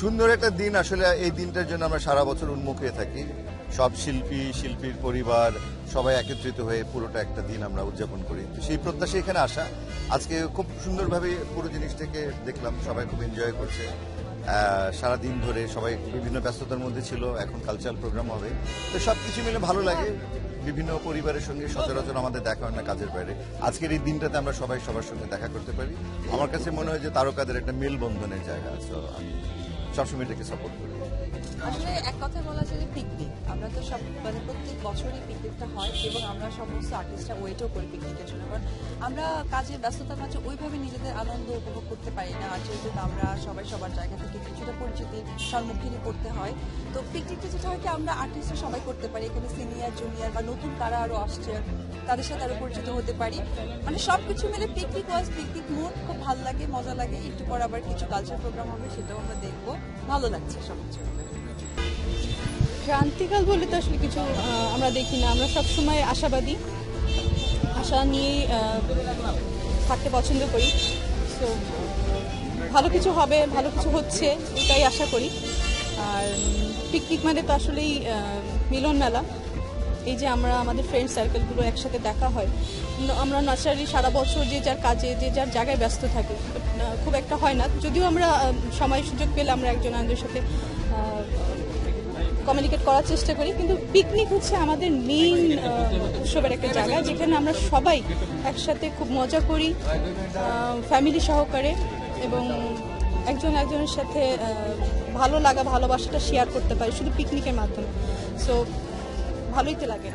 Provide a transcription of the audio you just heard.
সুন্দর একটা দিন আসলে এই দিনটার জন্য আমরা সারা বছর উন্মুখ হয়ে থাকি। সব শিল্পী শিল্পীর পরিবার সবাই একত্রিত হয়ে পুরোটা একটা দিন আমরা উদযাপন করি। তো সেই প্রত্যাশা এখানে আসা। আজকে খুব সুন্দরভাবে পুরো জিনিসটাকে দেখলাম সবাই খুব এনজয় করছে। আহ, সারাদিন ধরে সবাই বিভিন্ন ব্যস্ততার মধ্যে ছিল এখন কালচারাল প্রোগ্রাম হবে। তো সব কিছু মিলে ভালো লাগে। বিভিন্ন পরিবারের সঙ্গে সচরাচর আমাদের দেখা হয় না কাজের বাইরে। আজকের এই দিনটাতে আমরা সবাই সবার সঙ্গে দেখা করতে পারি। আমার কাছে মনে হয় যে তারকাদের একটা মেলবন্ধনের জায়গা আছে। আমি সবসময় এটাকে সাপোর্ট করি। আসলে এক কথা আমরা তো সব মানে প্রত্যেক বছরই পিকনিকটা হয় এবং আমরা সমস্ত আর্টিস্টরা ওয়েটও করি পিকনিকের জন্য। কারণ আমরা কাজের ব্যস্ততার মাঝে ওইভাবে নিজেদের আনন্দ উপভোগ করতে পারি না। আর যেহেতু আমরা সবাই সবার জায়গা থেকে কিছুটা পরিচিতির সম্মুখীনই করতে হয়। তো পিকনিকটা যেটা হয় কি, আমরা আর্টিস্টরা সবাই করতে পারি। এখানে সিনিয়র জুনিয়র বা নতুন কারা আরও আসছে, তাদের সাথে আরও পরিচিত হতে পারি। মানে সব কিছু মিলে পিকনিক ওয়াজ পিকনিক মুড খুব ভালো লাগে, মজা লাগে। একটু পর আবার কিছু কালচার প্রোগ্রাম হবে, সেটাও আমরা দেখব। ভালো লাগছে সব কিছু। ক্রান্তিকাল বলে তো আসলে কিছু আমরা দেখি না। আমরা সব সময় আশাবাদী। আশা নিয়ে থাকতে পছন্দ করি। তো ভালো কিছু হবে, ভালো কিছু হচ্ছে, এটাই আশা করি। আর পিকনিক মানে তো আসলেই মিলন মেলা। এই যে আমরা, আমাদের ফ্রেন্ড সার্কেলগুলো একসাথে দেখা হয়। আমরা ন্যাচারালি সারা বছর যে যার কাজে, যে যার জায়গায় ব্যস্ত থাকি। খুব একটা হয় না। যদিও আমরা সময় সুযোগ পেলে আমরা একজন আরেকজনের সাথে কমিউনিকেট করার চেষ্টা করি, কিন্তু পিকনিক হচ্ছে আমাদের মেইন উৎসবের একটা জায়গা, যেখানে আমরা সবাই একসাথে খুব মজা করি ফ্যামিলি সহকারে এবং একজন একজনের সাথে ভালো লাগা, ভালোবাসাটা শেয়ার করতে পারি শুধু পিকনিকের মাধ্যমে। সো ভালোই তো লাগে।